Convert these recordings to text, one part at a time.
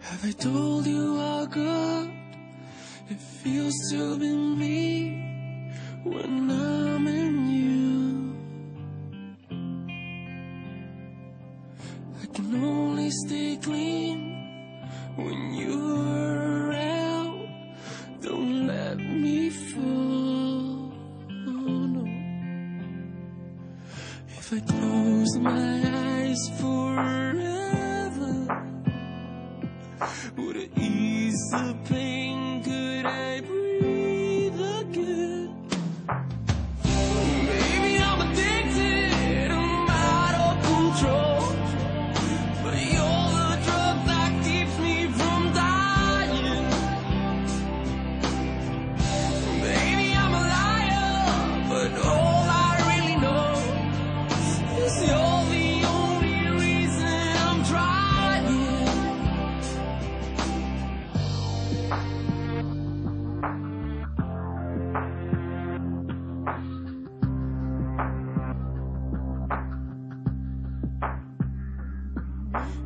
Have I told you how good it feels to be me when I'm in you? I can only stay clean when you're around. Don't let me fall. No. If I close my eyes forever, would it ease the pain? Could I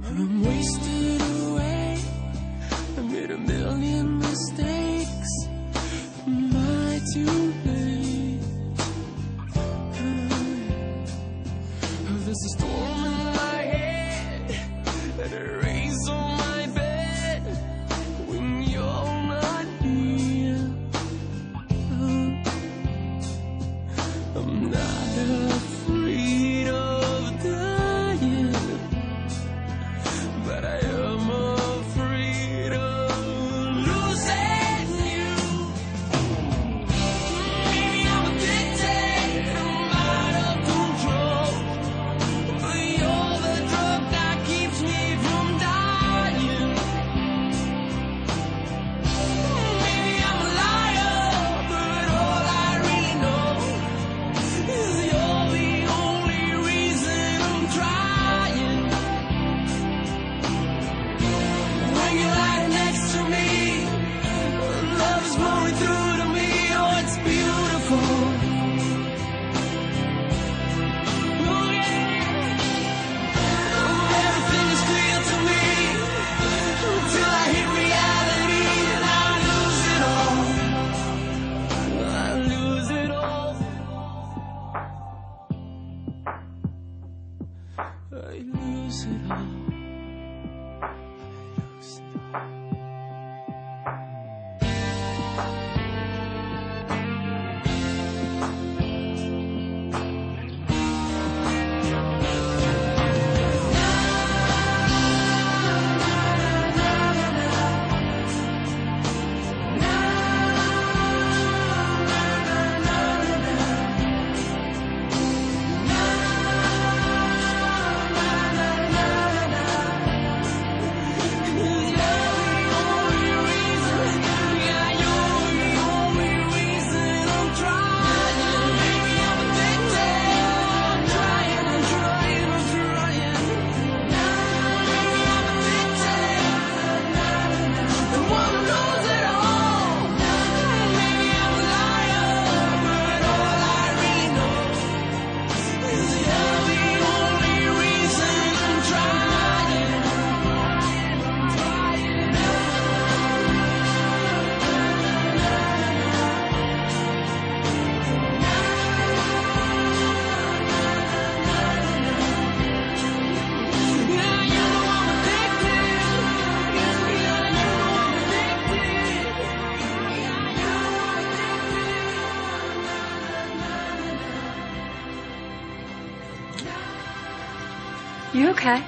I'm wasted away. I made a million mistakes. Am I too late? There's a storm in my head and a race on my bed when you're not here. I'm not I lose it all. You okay?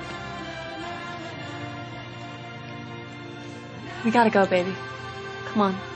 We gotta go, baby. Come on.